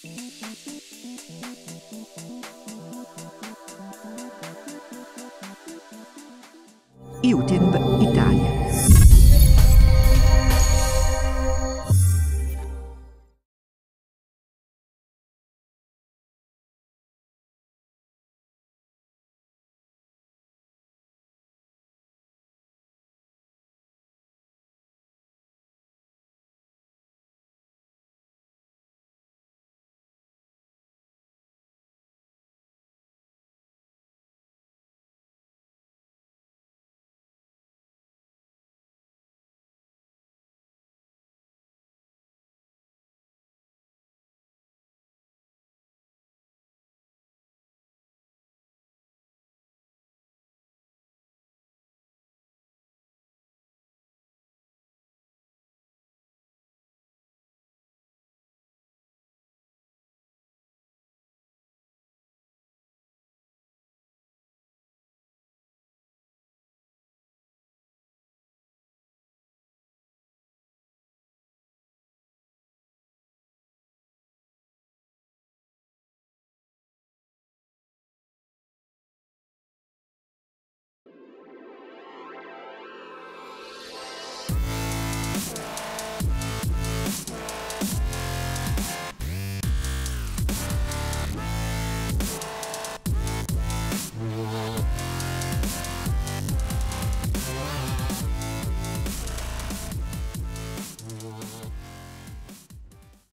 Io EUTIB Italia